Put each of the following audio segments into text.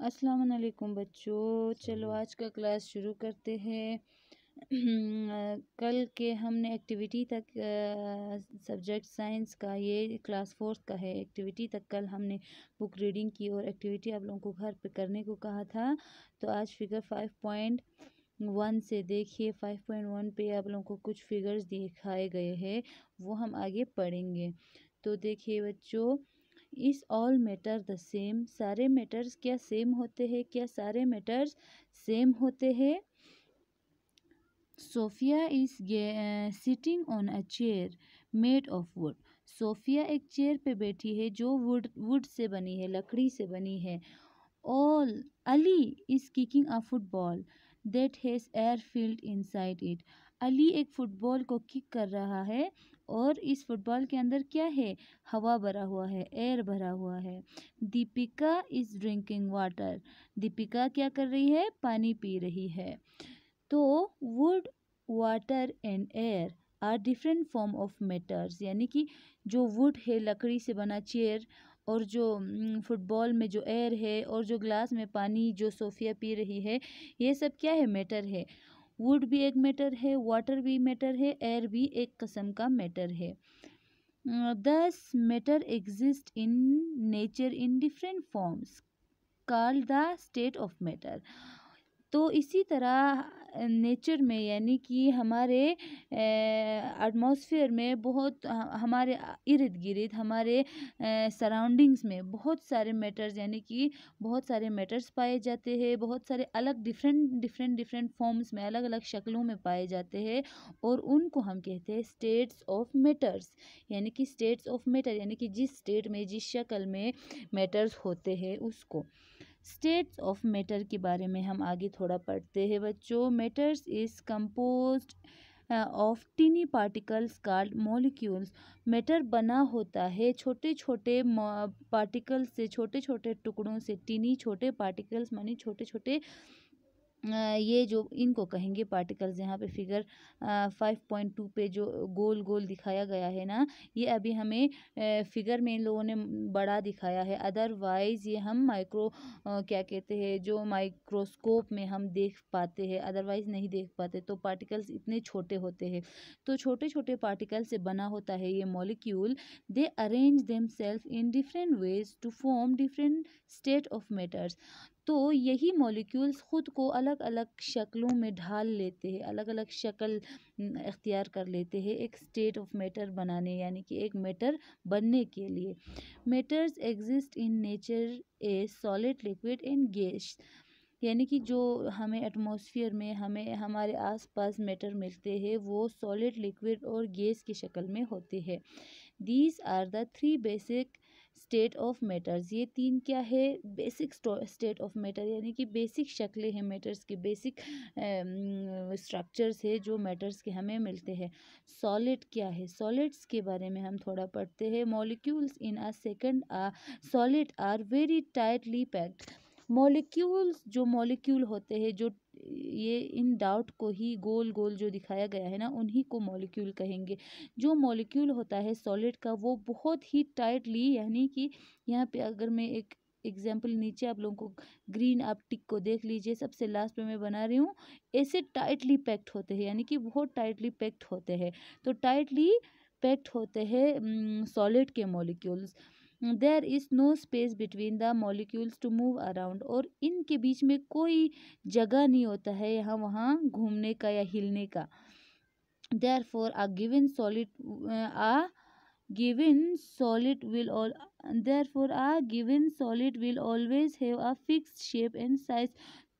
अस्सलाम वालेकुम बच्चों। चलो आज का क्लास शुरू करते हैं। कल के हमने एक्टिविटी तक सब्जेक्ट साइंस का ये क्लास फोर्थ का है। एक्टिविटी तक कल हमने बुक रीडिंग की और एक्टिविटी आप लोगों को घर पे करने को कहा था। तो आज फिगर फाइव पॉइंट वन से देखिए फाइव पॉइंट वन पे आप लोगों को कुछ फिगर्स दिखाए गए हैं वो हम आगे पढ़ेंगे। तो देखिए बच्चों is all matter the same. सारे मैटर्स क्या सेम होते हैं? क्या सारे मैटर्स सेम होते हैं? Sofia is sitting on a chair made of wood. Sofia एक चेयर पे बैठी है जो वुड वुड से बनी है, लकड़ी से बनी है। All, Ali is kicking a football that has air filled inside it. Ali एक फुटबॉल को किक कर रहा है। और इस फुटबॉल के अंदर क्या है? हवा भरा हुआ है, एयर भरा हुआ है। Deepika is drinking water Deepika क्या कर रही है? पानी पी रही है। तो wood water and air are different form of matters यानी कि जो वुड है, लकड़ी से बना चेयर और जो फुटबॉल में जो एयर है और जो ग्लास में पानी जो सोफिया पी रही है, ये सब क्या है? मैटर है। वुड भी एक मैटर है, वाटर भी मैटर है, एयर भी एक कस्म का मैटर है। This matter exist in nature in different forms call the state of matter तो इसी तरह नेचर में, यानी कि हमारे एटमॉस्फेयर में बहुत हमारे इर्द गिर्द हमारे सराउंडिंग्स में बहुत सारे मैटर्स यानी कि बहुत सारे मैटर्स पाए जाते हैं, बहुत सारे अलग डिफरेंट डिफरेंट डिफरेंट फॉर्म्स में अलग अलग शक्लों में पाए जाते हैं और उनको हम कहते हैं स्टेट्स ऑफ़ मैटर्स यानी कि स्टेट्स ऑफ़ मैटर यानी कि जिस स्टेट में, जिस शक्ल में मैटर्स होते हैं उसको। स्टेट्स ऑफ़ मैटर के बारे में हम आगे थोड़ा पढ़ते हैं। बच्चों, matters is compose of tiny particles called molecules. Matter बना होता है छोटे छोटे पार्टिकल्स से छोटे छोटे टुकड़ों से, टीनी छोटे पार्टिकल्स मानी छोटे छोटे ये जो इनको कहेंगे पार्टिकल्स यहाँ पे फिगर फाइव पॉइंट टू पे जो गोल गोल दिखाया गया है ना, ये अभी हमें फिगर में इन लोगों ने बड़ा दिखाया है। अदरवाइज़ ये हम माइक्रो क्या कहते हैं, जो माइक्रोस्कोप में हम देख पाते हैं अदरवाइज़ नहीं देख पाते तो पार्टिकल्स इतने छोटे होते हैं। तो छोटे छोटे पार्टिकल से बना होता है ये molecule they arrange themselves in different ways to form different state of matters तो यही मॉलिक्यूल्स ख़ुद को अलग अलग शक्लों में ढाल लेते हैं अलग अलग शक्ल इख्तियार कर लेते हैं एक स्टेट ऑफ़ मैटर बनाने, यानी कि एक मैटर बनने के लिए। Matters exist in nature a solid liquid and gas यानी कि जो हमें एटमॉस्फेयर में, हमें, हमारे आसपास मैटर मिलते हैं, वो सॉलिड लिक्विड और गैस की शक्ल में होते हैं। These are the three basic state of matters, ये तीन क्या है? बेसिक स्टेट ऑफ़ मैटर, यानी कि बेसिक शक्लें हैं मैटर्स की, बेसिक स्ट्रक्चर्स है जो मैटर्स के हमें मिलते हैं। सॉलिड क्या है? सॉलिड्स के बारे में हम थोड़ा पढ़ते हैं। Molecules in a second ah, solid are very tightly packed. Molecules जो मॉलिक्यूल होते हैं, जो ये इन डाउट को ही गोल गोल जो दिखाया गया है ना, उन्हीं को मॉलिक्यूल कहेंगे। जो मॉलिक्यूल होता है सॉलिड का, वो बहुत ही टाइटली यानी कि यहाँ पे अगर मैं एक एग्ज़ाम्पल नीचे आप लोगों को ग्रीन आप टिक को देख लीजिए, सबसे लास्ट में मैं बना रही हूँ, ऐसे टाइटली पैक्ड होते हैं, यानी कि बहुत टाइटली पैक्ड होते हैं। तो टाइटली पैक्ड होते हैं सॉलिड के molecules there is no space between the molecules to move around और इनके बीच में कोई जगह नहीं होता है यहाँ वहाँ घूमने का या हिलने का। Therefore a given solid ah given solid will all, therefore, a given solid will always have a fixed shape and size.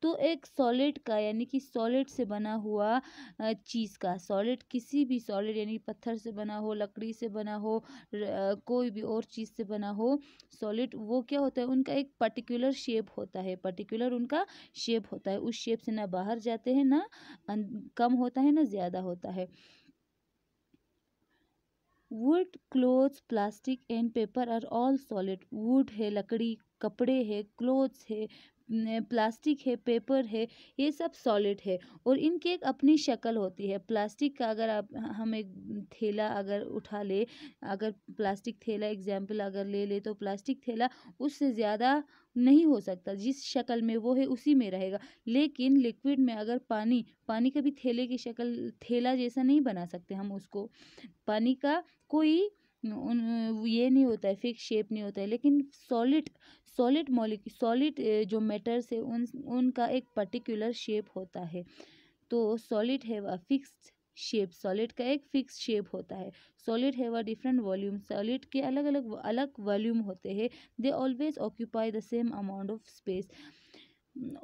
तो एक सॉलिड का, यानी कि सॉलिड से बना हुआ चीज़ का, सॉलिड किसी भी सॉलिड, यानी पत्थर से बना हो, लकड़ी से बना हो कोई भी और चीज़ से बना हो, सॉलिड वो क्या होता है, उनका एक पर्टिकुलर शेप होता है, पर्टिकुलर उनका शेप होता है, उस शेप से ना बाहर जाते हैं, ना कम होता है, ना ज़्यादा होता है। Wood clothes, plastic and paper are all solid, wood है, लकड़ी, कपड़े है, क्लोथ्स है प्लास्टिक है, पेपर है, ये सब सॉलिड है और इनकी एक अपनी शक्ल होती है। प्लास्टिक का अगर आप हम एक थैला अगर उठा ले, अगर प्लास्टिक थैला एग्ज़ाम्पल अगर ले ले तो प्लास्टिक थैला उससे ज़्यादा नहीं हो सकता, जिस शक्ल में वो है उसी में रहेगा। लेकिन लिक्विड में अगर पानी पानी का भी थैले की शक्ल, थैला जैसा नहीं बना सकते हम उसको, पानी का कोई ये नहीं होता है फिक्स शेप नहीं होता है, लेकिन सॉलिड सॉलिड मॉलिक सॉलिड जो मेटर्स है, उन, उनका एक पर्टिकुलर शेप होता है। तो सॉलिड है वह फिक्स्ड शेप सॉलिड का एक फिक्स शेप होता है। Solid have a different volume solid के अलग अलग अलग वॉल्यूम होते हैं। They always occupy the same amount of space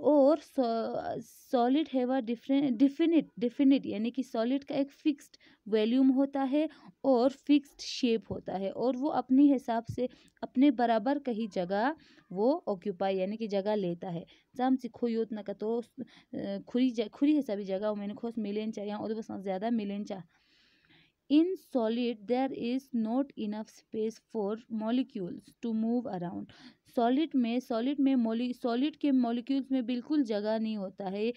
और solid a different definite definite यानी कि सॉलिड का एक फिक्स्ड वॉल्यूम होता है और फिक्स्ड शेप होता है और वो अपने हिसाब से, अपने बराबर कहीं जगह वो ऑक्यूपाई यानी कि जगह लेता है। जाम से खोई उतना का तो खुरी खुरी हिसाबी जगह मैंने खोस मिलेन चाहिए, और बस ज़्यादा मिलेन चाह in solid, there is not enough space for molecules to move around. Solid में सॉलिड में मोली सॉलिड के मॉलिक्यूल्स में बिल्कुल जगह नहीं होता है। ए,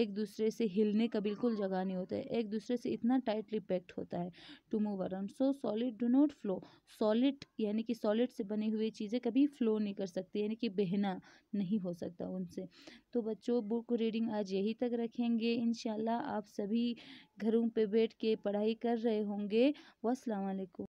एक दूसरे से हिलने का बिल्कुल जगह नहीं होता है। एक दूसरे से इतना टाइटली पैक्ट होता है। To move around. So solid do not flow. Solid यानी कि सॉलिड से बनी हुई चीज़ें कभी फ्लो नहीं कर सकती यानी कि बहना नहीं हो सकता उनसे। तो बच्चों बुक रीडिंग आज यही तक रखेंगे। इन आप सभी घरों पे बैठ के पढ़ाई कर रहे होंगे। वालेकुम।